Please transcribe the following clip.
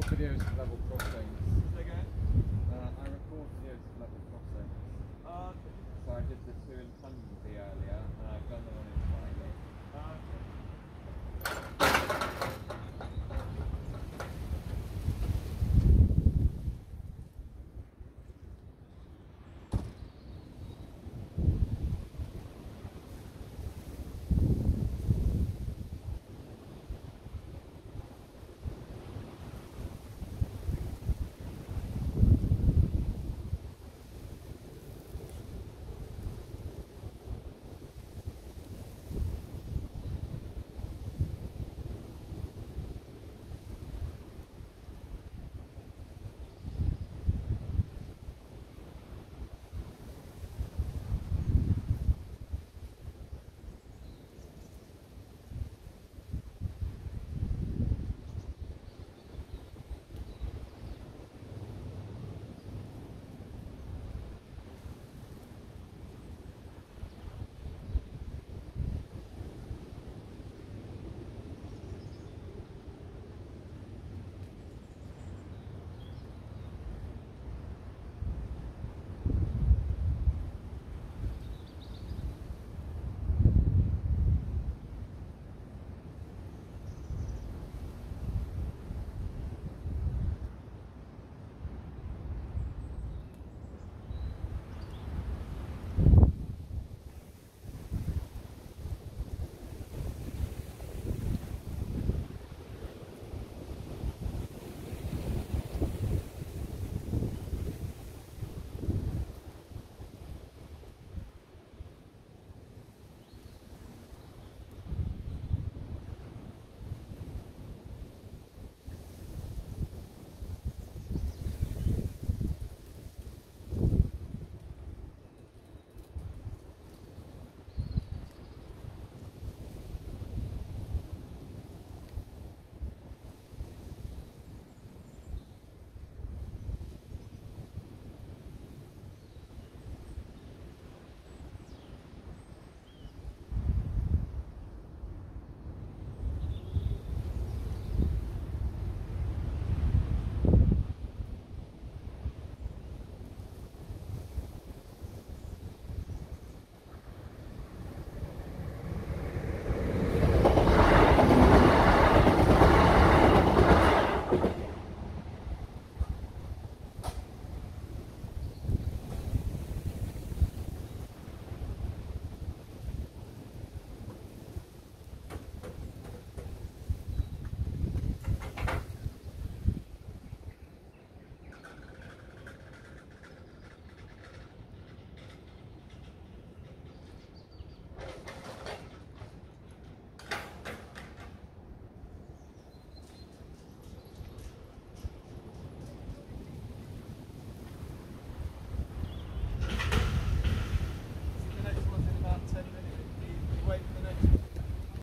level crossings. Say again? Uh, I record videos for level crossing. Uh, So I did the two in Sunday.